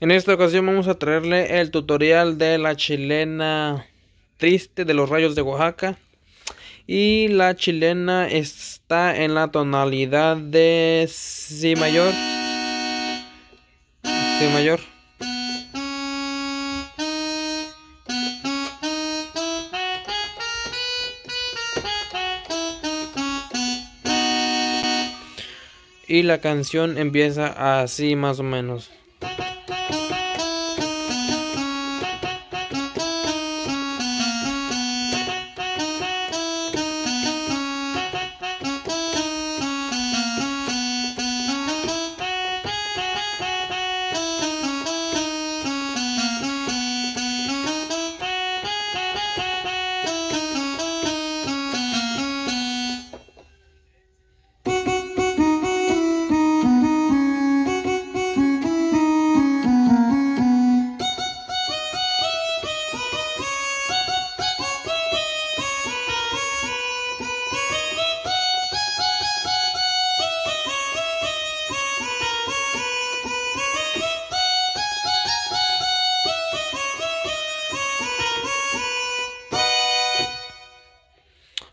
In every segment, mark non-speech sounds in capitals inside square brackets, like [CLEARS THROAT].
En esta ocasión vamos a traerle el tutorial de la chilena triste de los rayos de Oaxaca. Y la chilena está en la tonalidad de Si mayor. Si mayor. Y la canción empieza así más o menos.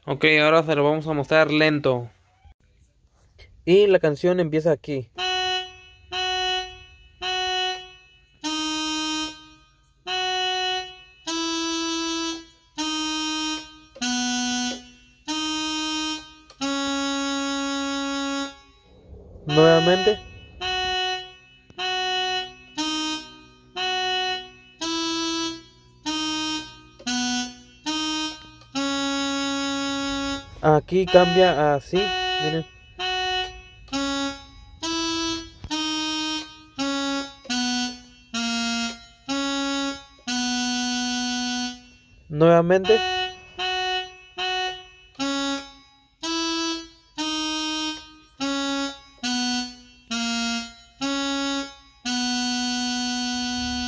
Ok, ahora se lo vamos a mostrar lento. Y la canción empieza aquí. Nuevamente. Aquí cambia así, miren. Nuevamente.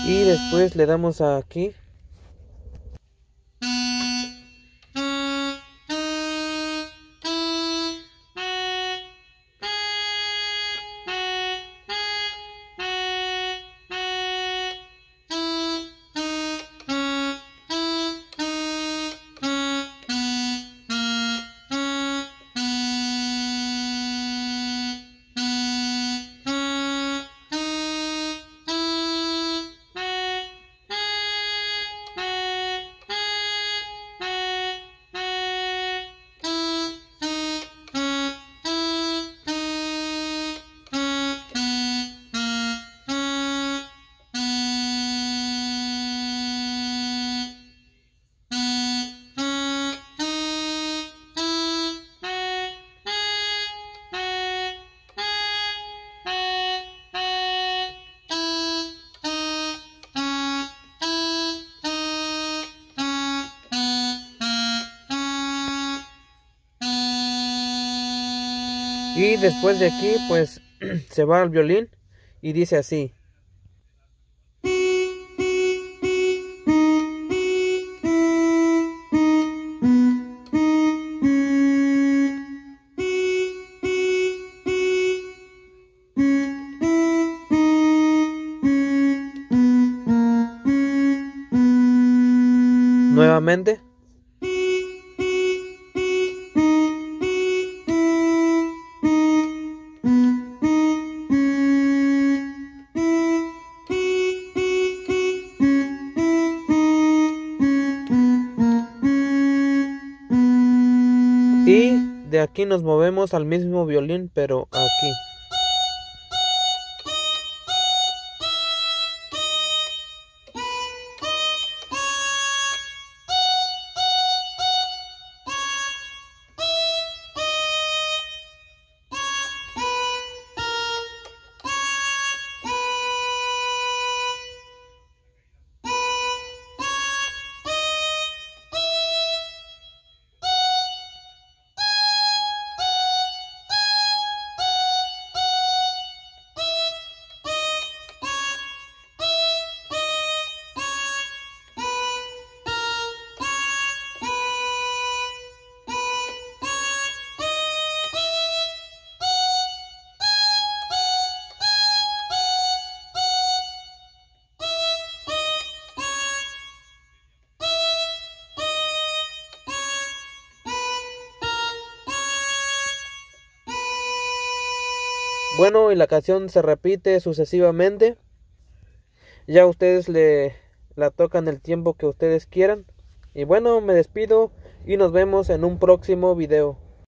Y después le damos aquí Y después de aquí, pues [CLEARS THROAT] se va al violín y dice así. Nuevamente. De aquí nos movemos al mismo violín, pero aquí. Bueno, y la canción se repite sucesivamente. Ya ustedes le la tocan el tiempo que ustedes quieran. Y bueno, me despido y nos vemos en un próximo video.